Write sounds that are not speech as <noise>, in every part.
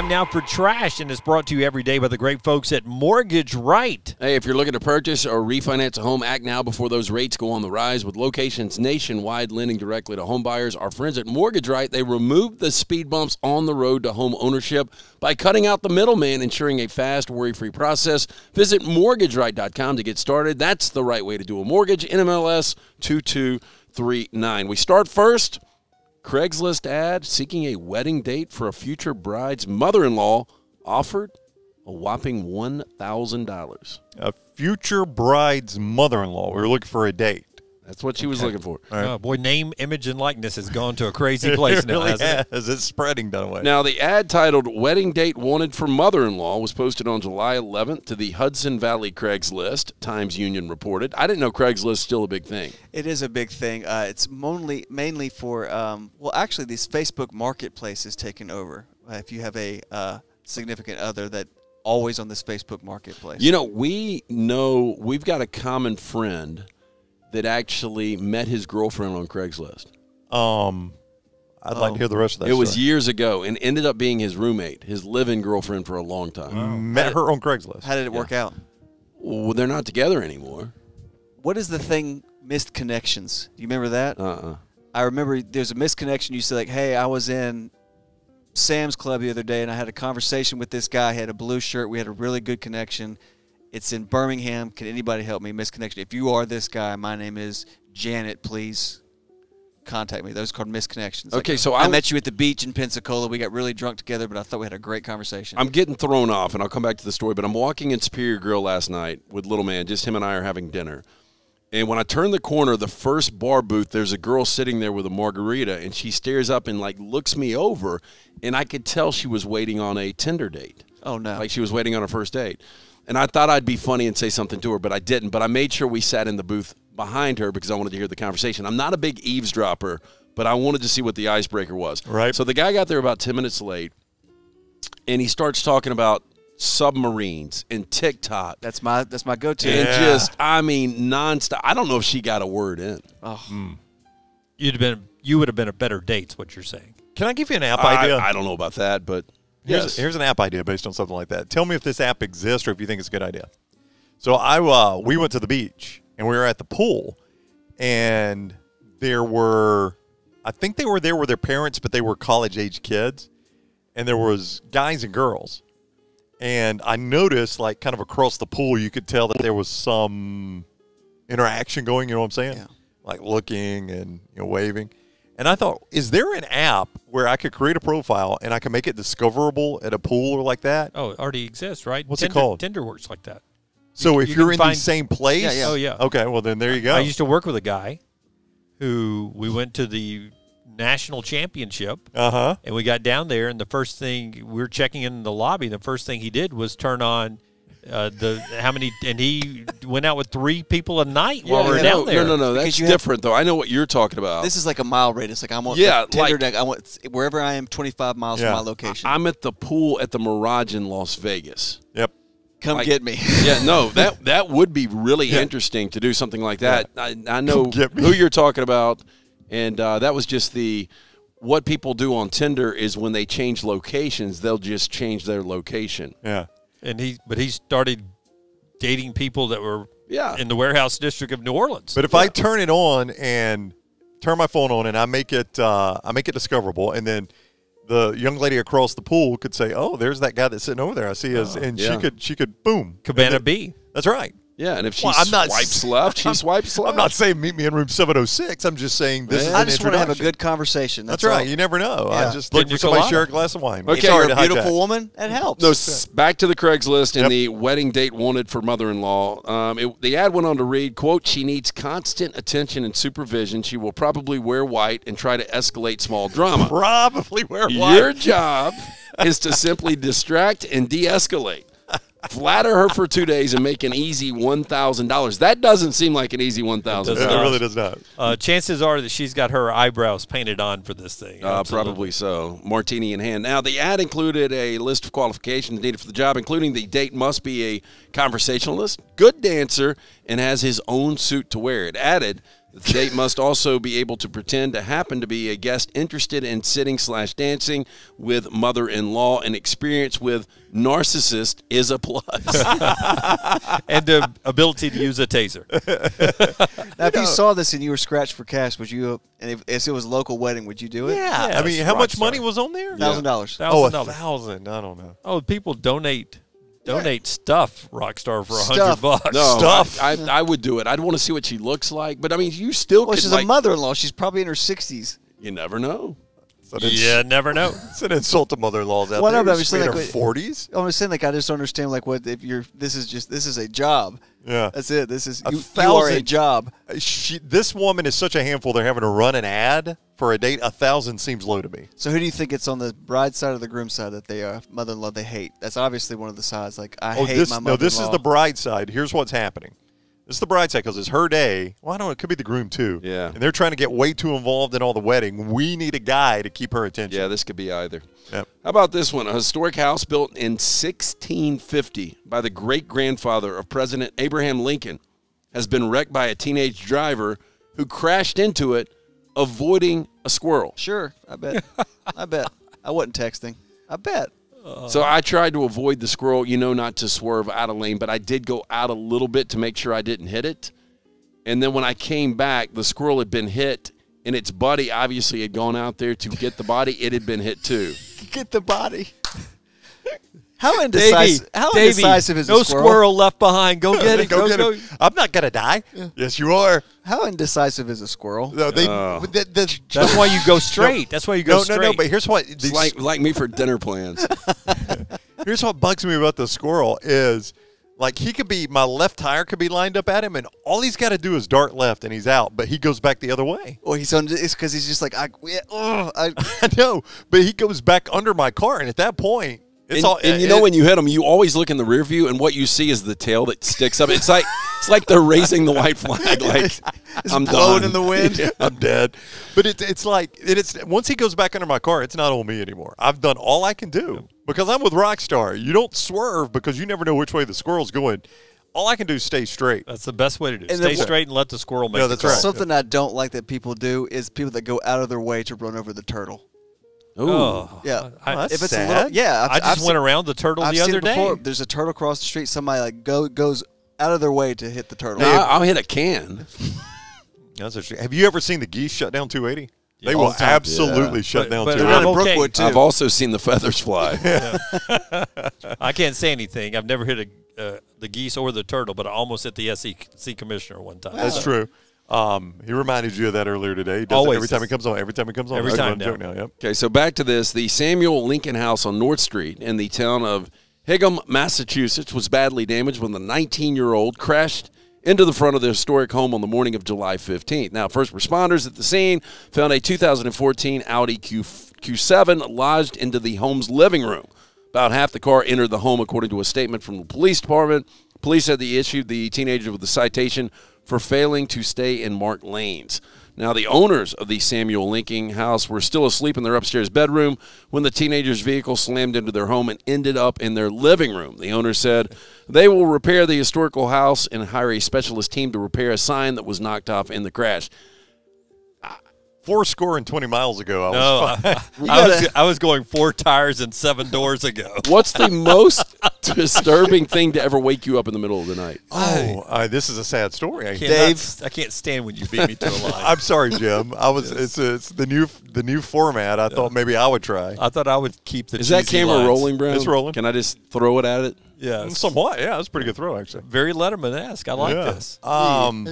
Time now for trash, and it's brought to you every day by the great folks at Mortgage Right. Hey, if you're looking to purchase or refinance a home, act now before those rates go on the rise. With locations nationwide lending directly to home buyers, our friends at Mortgage Right, they removed the speed bumps on the road to home ownership by cutting out the middleman, ensuring a fast, worry-free process. Visit mortgageright.com to get started. That's the right way to do a mortgage. NMLS 2239. We start first Craigslist ad seeking a wedding date for a future bride's mother in law offered a whopping $1,000. A future bride's mother in law. We were looking for a date. That's what she was looking for. Oh, boy, name, image, and likeness has gone to a crazy <laughs> place it now, really hasn't it? It's spreading that way. Now, the ad titled Wedding Date Wanted for Mother in Law was posted on July 11th to the Hudson Valley Craigslist, Times Union reported. I didn't know Craigslist still a big thing. It is a big thing. Uh, it's mainly mainly for um, well, actually, this Facebook Marketplace is taken over. Uh, if you have a uh, significant other that always on this Facebook Marketplace. You know, we know we've got a common friend that actually met his girlfriend on Craigslist. Um, I'd like to hear the rest of that. it was years ago and ended up being his roommate, his living girlfriend for a long time. met her on Craigslist. How did it work out? Well, they're not together anymore. What is the thing? Missed connections. Do you remember that? Uh-uh. I remember there's a misconnection. You said like, "Hey, I was in Sam's Club the other day, and I had a conversation with this guy. He had a blue shirt. We had a really good connection. It's in Birmingham. Can anybody help me? Misconnection. If you are this guy, my name is Janet. Please contact me. Those are called misconnections. Okay, Like, so I I- met you at the beach in Pensacola. We got really drunk together, but I thought we had a great conversation. I'm getting thrown off, and I'll come back to the story. But I'm walking in Superior Grill last night with little man. Just him and I are having dinner. And when I turn the corner, the first bar booth, there's a girl sitting there with a margarita, and she stares up and like looks me over, and I could tell she was waiting on a Tinder date. oh no! like she was waiting on her first date. And I thought I'd be funny and say something to her, but I didn't. But I made sure we sat in the booth behind her because I wanted to hear the conversation. I'm not a big eavesdropper, but I wanted to see what the icebreaker was. Right. So the guy got there about 10 minutes late, and he starts talking about submarines and TikTok. that's my that's my go-to. And just, I mean, nonstop. I don't know if she got a word in. Oh, hmm. You'd have been, you would have been a better date, what you're saying. Can I give you an app I, idea? I don't know about that, but Here's, yes. here's an app idea based on something like that. Tell me if this app exists or if you think it's a good idea. So I uh, we went to the beach and we were at the pool, and there were, I think they were there with their parents, but they were college age kids, and there was guys and girls, and I noticed like kind of across the pool you could tell that there was some interaction going. You know what I'm saying? Yeah. Like looking and you know waving. And I thought, is there an app where I could create a profile and I can make it discoverable at a pool or like that? Oh, it already exists, right? What's it called? Tinder works like that. So you if can you're in find- the same place, Yeah, yeah. Oh, yeah. Okay, well then there you go. I used to work with a guy who we went to the national championship uh huh. and we got down there and the first thing we were checking in the lobby the first thing he did was turn on uh, the how many and he went out with three people a night while we were no, down there No, no, no. That's you have- different, though. I know what you're talking about. this is like a mile radius. Like I want Yeah, Tinder like- deck. I want wherever I am, 25 miles Yeah. from my location. I'm at the pool at the Mirage in Las Vegas. Yep. Come like- get me. Yeah, no, <laughs> that that would be really interesting to do something like that. I, I know who you're talking about, and uh, that was just the what people do on Tinder is when they change locations, they'll just change their location. Yeah. And he but he started dating people that were Yeah. in the warehouse district of New Orleans But if I turn it on and turn my phone on and I make it uh, I make it discoverable and then the young lady across the pool could say, "Oh, there's that guy that's sitting over there. I see his," and yeah. she could she could boom. Cabana then- B That's right. Yeah, and if she Well, I'm not swipes s- left, she <laughs> swipes left. I'm not saying meet me in room 706. I'm just saying this is I an just want to have a good conversation. That's, That's, right. You never know. I Yeah. just look for somebody to share a glass of wine. Okay, you're a a beautiful woman. It helps. No, s- back to the Craigslist and Yep. the wedding date wanted for mother-in-law. Um, it, the ad went on to read, "quote She needs constant attention and supervision. She will probably wear white and try to escalate small drama. Probably wear white. Your job is to simply distract and de-escalate. Flatter her for two days and make an easy one thousand dollars. That doesn't seem like an easy one thousand does it really does not. uh, chances are that she's got her eyebrows painted on for this thing Uh, probably so. Martini in hand. Now, the ad included a list of qualifications needed for the job, including the date must be a conversationalist, good dancer, and has his own suit to wear. It added The date must also be able to pretend to happen to be a guest interested in sitting slash dancing with mother-in-law. And experience with narcissist is a plus. <laughs> and the ability to use a taser. Now, if you saw this and you were scratched for cash, would you? And if, if it was a local wedding, would you do it? Yeah. Yeah, I mean, how much star. money was on there? thousand dollars. Oh, a $1,000. thousand. I don't know. Oh, people donate donate stuff, Rockstar, for a hundred Stuff. bucks. No, Stuff. I, I, I would do it. I'd want to see what she looks like. But I mean, you still Well, could she's like, a mother-in-law. She's probably in her sixties. You never know. It's an, ins- Yeah, never know. <laughs> it's an insult to mother-in-laws out Well, no, there. but I'm who's just saying, in like, her wait- forties. I'm just saying, like, I just don't understand, like, what if you're. This is just this is a job. Yeah. That's it. This is A you, you are a thousand- job. She, this woman is such a handful. They're having to run an ad for a date. A thousand seems low to me. So who do you think it's on the bride side or the groom side that they uh, mother-in-law they hate? That's obviously one of the sides. Like I Oh, hate this my no. This is the bride side. Here's what's happening. This is the bride side because it's her day. Well, I don't know. It could be the groom too. Yeah. And they're trying to get way too involved in all the wedding. We need a guy to keep her attention. Yeah, this could be either. Yep. How about this one? A historic house built in 1650 by the great grandfather of President Abraham Lincoln has been wrecked by a teenage driver who crashed into it, avoiding a squirrel. Sure, I bet. I bet. I wasn't texting. I bet. So I tried to avoid the squirrel, you know, not to swerve out of lane, but I did go out a little bit to make sure I didn't hit it. And then when I came back, the squirrel had been hit, and its buddy obviously had gone out there to get the body. It had been hit too. <laughs> Get the body. How indecisive? how indecisive is no a squirrel? squirrel left behind. Go <laughs> get it. go, Go, get go. him. I'm not gonna die. Yes, you are. How indecisive is a squirrel? No, they. Oh. the- the- <laughs> That's why you go straight. That's why you go no, straight. no, no. But here's what. These- like like me for dinner plans. <laughs> Here's what bugs me about the squirrel is like he could be my left tire could be lined up at him and all he's got to do is dart left and he's out, but he goes back the other way. Or he's on. It's because he's just like I. Yeah, ugh, I I know, but he goes back under my car and at that point it's and, all and uh, you it- know when you hit them, you always look in the rear view, and what you see is the tail that sticks up. It's like it's like they're raising the white flag. <laughs> Like I'm blowing done. in the wind. <laughs> Yeah, I'm dead. But it's it's like it, it's once he goes back under my car, it's not on me anymore. I've done all I can do because I'm with Rockstar. You don't swerve because you never know which way the squirrel's going. All I can do is stay straight. That's the best way to do it. And Stay then- straight and let the squirrel make Yeah, the that's call. right. Something I don't like that people do is people that go out of their way to run over the turtle. Ooh. Oh, Yeah, I, Oh, if it's sad. a little, yeah, I've, I just I've went seen, around the turtle I've the seen other it before. day. There's a turtle across the street. Somebody like go goes out of their way to hit the turtle. No, I- I'll hit a can. <laughs> That's interesting. Have you ever seen the geese shut down 280? They all will the time. absolutely Yeah. shut But- down but They're 280. I'm okay. Brookwood too. I've also seen the feathers fly. <laughs> <laughs> I can't say anything. I've never hit a uh, the geese or the turtle, but I almost hit the SEC commissioner one time. That's true. Um, he reminded you of that earlier today. He does it Always. every time he comes on. Every time he comes on. Every time a joke now. Yep. Okay, so back to this. The Samuel Lincoln House on North Street in the town of Hingham, Massachusetts, was badly damaged when the 19 year old crashed into the front of the historic home on the morning of July 15th. Now, first responders at the scene found a 2014 Audi Q, Q7 lodged into the home's living room. About half the car entered the home, according to a statement from the police department. Police said they issued the teenager with a citation for failing to stay in marked lanes. Now, the owners of the Samuel Lincoln house were still asleep in their upstairs bedroom when the teenager's vehicle slammed into their home and ended up in their living room. The owner said they will repair the historical house and hire a specialist team to repair a sign that was knocked off in the crash. Four score and 20 miles ago, I was No, fine. I, <laughs> I was I was going four tires and seven doors ago. What's the <laughs> most disturbing thing to ever wake you up in the middle of the night? Oh, uh, this is a sad story. I, Can't Dave. I can't stand when you beat me to a lie. <laughs> I'm sorry, Jim. I was. It's, it's the new the new format. I thought maybe I would try. I thought I would keep the. Is that camera lines. rolling, Brown? It's rolling. Can I just throw it at it? Yeah, it's Somewhat. Yeah, that's a pretty good throw actually. very Letterman esque. I like yeah. this. Um,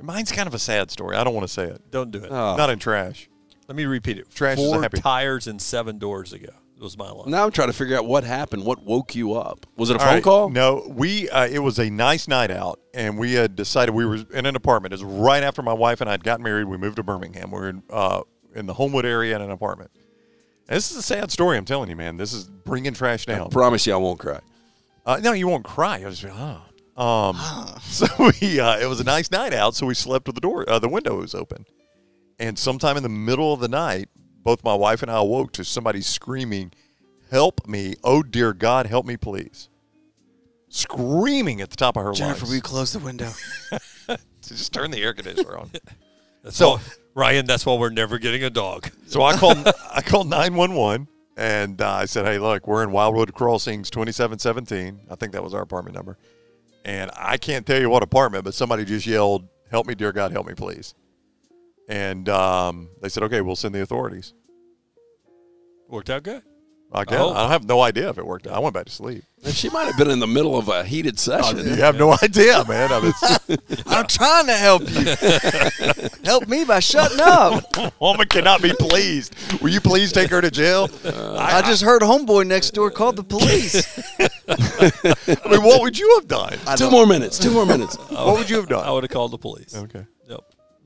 mine's kind of a sad story. I don't want to say it. Don't do it. Oh. Not in trash. Let me repeat it. Trash is a Four happy- tires and seven doors ago. Was my line. Now I'm trying to figure out what happened. What woke you up? Was it a All phone right. call? No, we. Uh, it was a nice night out, and we had decided we were in an apartment. It was right after my wife and I had gotten married. We moved to Birmingham. We were in uh, in the Homewood area in an apartment. And this is a sad story. I'm telling you, man. This is bringing trash down. I promise you, I won't cry. Uh, no, you won't cry. I was just, oh. Um, <laughs> so we, uh, it was a nice night out, so we slept with the door, uh, the window was open. And sometime in the middle of the night, both my wife and I awoke to somebody screaming, "Help me! Oh dear God, help me, please!" screaming at the top of her Jennifer, lungs. will you close the window? to <laughs> <laughs> just turn the air conditioner on. So Ryan, that's why we're never getting a dog. So I called I called 911 and uh, I said, "Hey, look, we're in Wildwood Crossings 2717. I think that was our apartment number. And I can't tell you what apartment, but somebody just yelled, "Help me, dear God, help me, please." And um, they said, "Okay, we'll send the authorities." Worked out good. I guess Oh. I have no idea if it worked out. I went back to sleep. And she might have been in the middle of a heated oh, session. You have no idea, man. I mean, <laughs> I'm trying to help you. <laughs> help me by shutting up. woman cannot be pleased. Will you please take her to jail? Uh, I just heard homeboy next door called the police. <laughs> I mean, what would you have done? Two more minutes. Two more minutes. Oh. What would you have done? I would have called the police. Okay.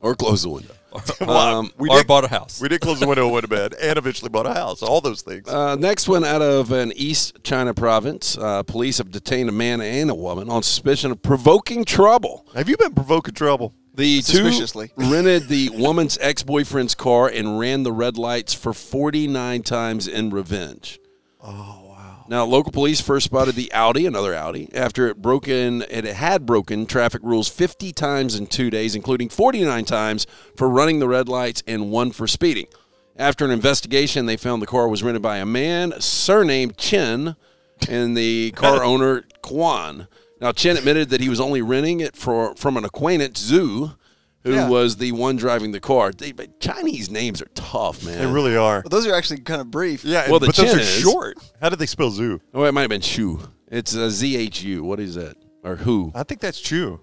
Yep. or close the window. <laughs> Um, we or did, bought a house. we did close the window and went to bed, and eventually bought a house. All those things. Uh, next one out of an East China province. Uh, police have detained a man and a woman on suspicion of provoking trouble. have you been provoking trouble? The two Suspiciously. rented the woman's ex boyfriend's car and ran the red lights for 49 times in revenge. Oh wow! Now, local police first spotted the Audi, another Audi, after it broken it had broken traffic rules 50 times in two days, including 49 times for running the red lights and one for speeding. After an investigation, they found the car was rented by a man surnamed Chen and the car <laughs> owner Kwan. Now, Chen admitted that he was only renting it for from an acquaintance, Zhu, who Yeah. was the one driving the car. They, but Chinese names are tough, man. They really are. But those are actually kind of brief. Yeah, Well, the but those are is- short. How did they spell zoo? Oh, it might have been Shu. It's a Z H U. What is that? Or who? I think that's Chew.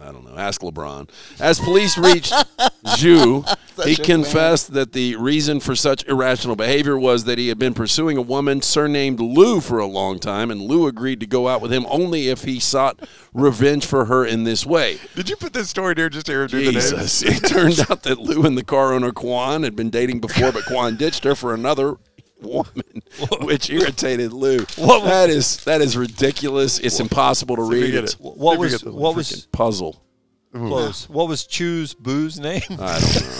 I don't know. Ask LeBron. As police reached <laughs> Zhu, he Such a confessed that the reason for such irrational behavior was that he had been pursuing a woman surnamed Lou for a long time, and Lou agreed to go out with him only if he sought revenge for her in this way. Did you put this story there just to hear do the names? Jesus. It <laughs> turned out that Lou and the car owner Kwan had been dating before, but Kwan ditched her for another woman, which irritated Lou. What was- that is that is ridiculous. It's impossible to See if we read. it. What See if we was get what was puzzle. close? What was Chew's booze name? I don't know.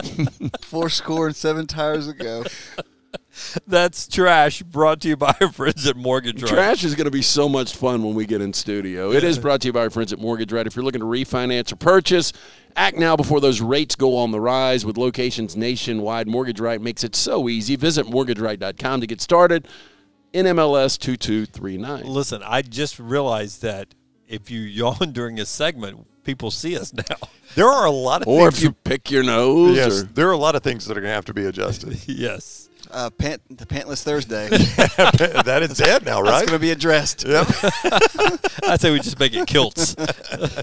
<laughs> Four score and seven tires ago. That's trash. Brought to you by our friends at Mortgage Right. Trash is going to be so much fun when we get in studio. It is brought to you by our friends at Mortgage Right. If you're looking to refinance or purchase, act now before those rates go on the rise. With locations nationwide, Mortgage Right makes it so easy. Visit mortgageright.com to get started. NMLS 2239. Listen, I just realized that if you <laughs> yawn during a segment, people see us now. <laughs> There are a lot of Or things. if you pick your nose. yes, Or, there are a lot of things that are going to have to be adjusted. <laughs> yes. Uh, pant, the pantless Thursday. that is dead now, right? That's going to be addressed. Yep. I say we just make it kilts. Uh,